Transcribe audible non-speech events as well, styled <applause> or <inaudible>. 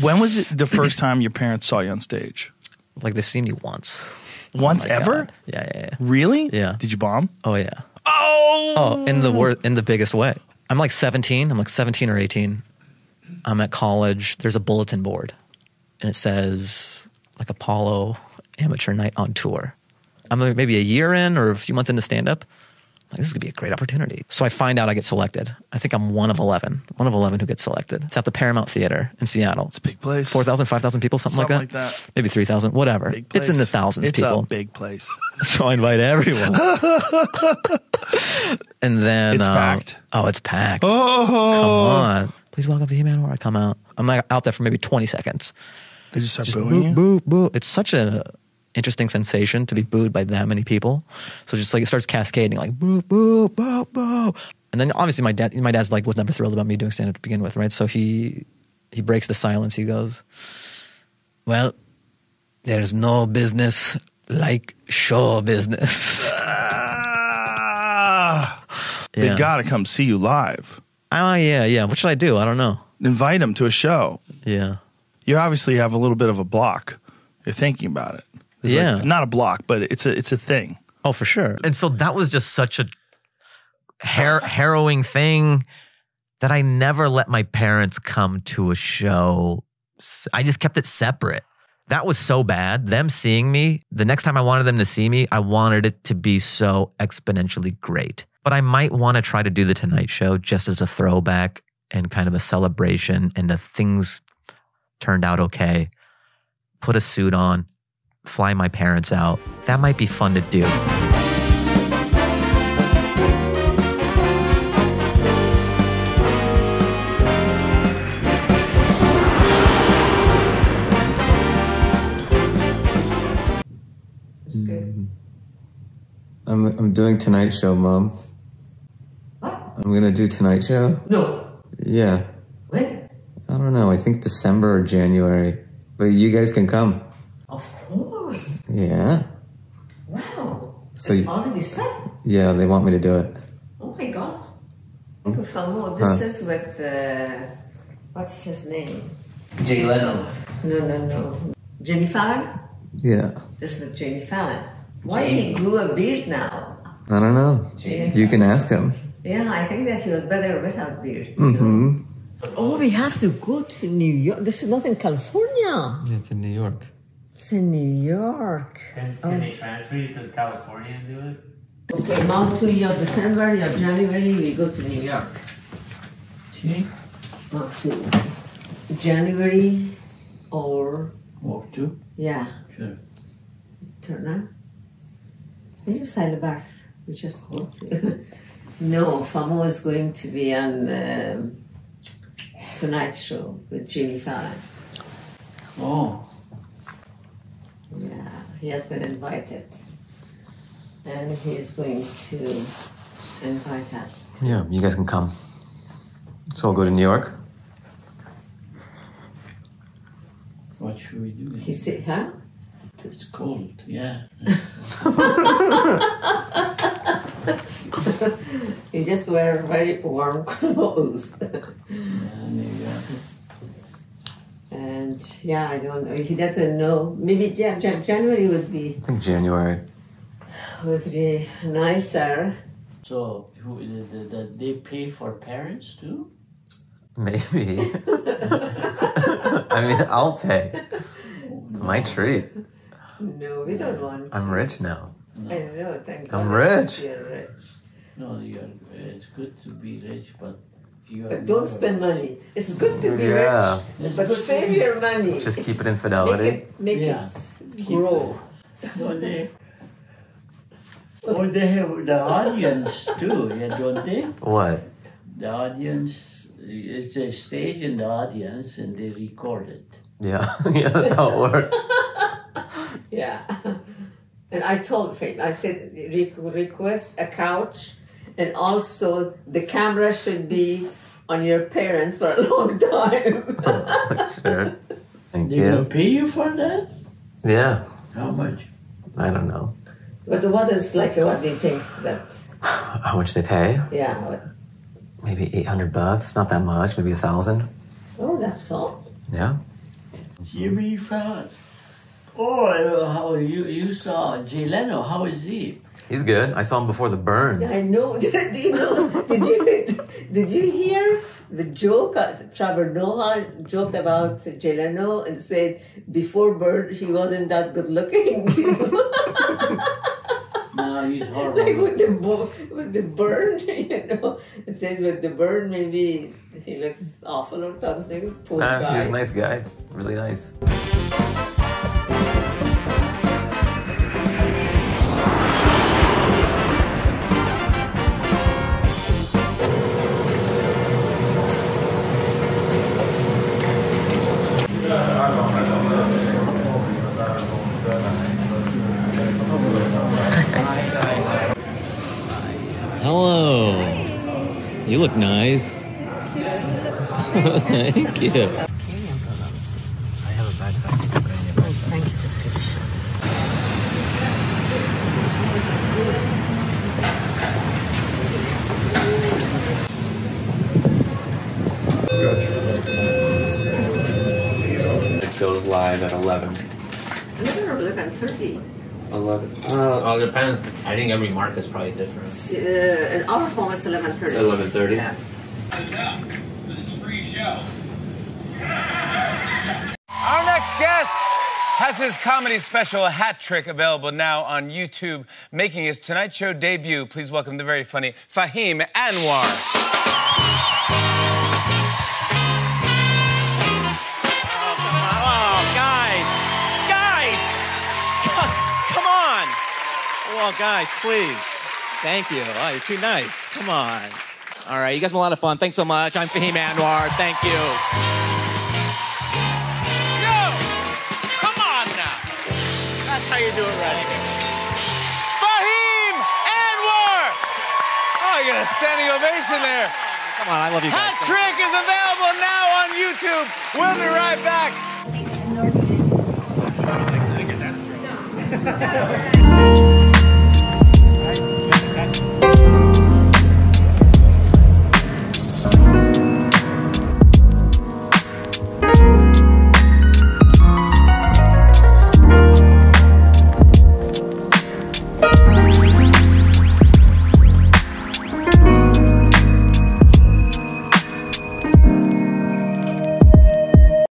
When was it the <clears throat> first time your parents saw you on stage? Like they've seen me once. Once Oh ever? God. Yeah, yeah, yeah. Really? Yeah. Did you bomb? Oh yeah. Oh. Oh, in the wor- in the biggest way. I'm like 17. I'm like 17 or 18. I'm at college. There's a bulletin board, and it says like Apollo Amateur Night on Tour. I'm maybe a year in or a few months into stand up. Like, this is gonna be a great opportunity. So I find out I get selected. I think I'm one of 11. One of 11 who gets selected. It's at the Paramount Theater in Seattle. It's a big place. 4,000, 5,000 people, something, Something like, that. like that. Maybe 3,000, whatever. It's in the thousands, It's people. a big place. <laughs> So I invite everyone. <laughs> and then It's uh, packed? Oh, it's packed. Oh. Come on. Please welcome to He-Man where I come out. I'm like out there for maybe 20 seconds. They just start Just booing boo, you. boo, boo. It's such a interesting sensation to be booed by that many people. So just like it starts cascading, like boo, boo, boo, boo. And then obviously my dad, my dad's like was never thrilled about me doing stand up to begin with, right? So he he breaks the silence. He goes, "Well, there's no business like show business." <laughs> They Yeah. got to come see you live. Oh yeah, yeah. What should I do? I don't know. Invite them to a show. Yeah. You obviously have a little bit of a block. You're thinking about it. It's Yeah. like- not a block, but it's a it's a thing. Oh, for sure. And so that was just such a har- harrowing thing that I never let my parents come to a show. I just kept it separate. That was so bad. Them seeing me, the next time I wanted them to see me, I wanted it to be so exponentially great. But I might want to try to do the Tonight Show just as a throwback and kind of a celebration. And if things turned out okay, put a suit on, fly my parents out. That might be fun to do. Mm-hmm. I'm I'm doing Tonight Show, Mom. What? I'm gonna do Tonight Show. No. Yeah. When? I don't know. I think December or January. But you guys can come. Of course. Yeah. Wow. So it's you- already set. Yeah, they want me to do it. Oh my god. Uncle Famo, this is with, uh, what's his name? Jay Leno. No, no, no. Jenny Fallon? Yeah. This is Jenny Fallon. Why Jamie. he grew a beard now? I don't know. Jamie You can ask him. Yeah, I think that he was better without beard. Mm-hmm. Oh, we have to go to New York. This is not in California. Yeah, it's in New York. It's in New York. Can, can they transfer you to California and do it? Okay, now to your December, your January, we go to New York. Okay. Not to January or Walk two? yeah, Sure. turn on. Can you sign the back? We just go to. <laughs> no, Famo is going to be on um, Tonight Show with Jimmy Fallon. Oh. Yeah, he has been invited. And he is going to invite us. To, Yeah, you guys can come. So I'll go to New York. What should we do? he said, huh? It's cold. Yeah. <laughs> You just wear very warm <laughs> clothes. <laughs> Yeah, New York. and yeah, I don't know. He doesn't know. Maybe yeah, Jan- January would be I think January. would be nicer. So, who did, did, did they pay for parents too? Maybe. <laughs> I mean, I'll pay. My treat. No, we don't want. I'm rich now. I know. Thank I'm God rich. You're rich. No, you're. It's good to be rich, but you are. But don't spend money. It's good to be Yeah. rich, but save your money. Just keep it in fidelity. make fidelity. it make Yeah. it grow. No, they. Or they have the audience too, yeah, don't they? What? The audience, it's a stage in the audience and they record it. Yeah, <laughs> yeah, that's how it works. <laughs> Yeah. And I told Faith, I said, re- request a couch, and also the camera should be on your parents for a <laughs> long time. <laughs> sure. Thank They will you. pay you for that? Yeah, How much? I don't know but what is like, what do you think that, <sighs> how much they pay. yeah, Maybe eight hundred bucks. It's not that much. Maybe a thousand. oh, that's all? Yeah. Jimmy Fallon. Oh, how you you saw Jay Leno? How is he? He's good. I saw him before the burns. I know. <laughs> Do you know? Did you did you hear the joke? Uh, Trevor Noah joked about Jay Leno and said before burn he wasn't that good looking. <laughs> No, he's like horrible. with the bo- with the burn, <laughs> you know. It says with the burn, maybe he looks awful or something. Poor Uh, guy. he's a nice guy. Really nice. Hello. You look nice. <laughs> Thank you. I have a bad Thank you so much. It goes live at 11. Eleven or eleven thirty. 11. Uh, Oh, it depends. I think every market's probably different. Uh, in our home, it's eleven thirty. 11:30? Yeah. For this free show. Our next guest has his comedy special Hat Trick available now on YouTube, making his Tonight Show debut. Please welcome the very funny Fahim Anwar. Well, guys, please. Thank you. Oh, you're too nice. Come on. All right, you guys have a lot of fun. Thanks so much. I'm Fahim Anwar. Thank you. Yo! Come on now! That's how you do it right. Fahim Anwar! Oh, you got a standing ovation there. Come on, I love you guys. Hat Trick is available now on YouTube. We'll be right back.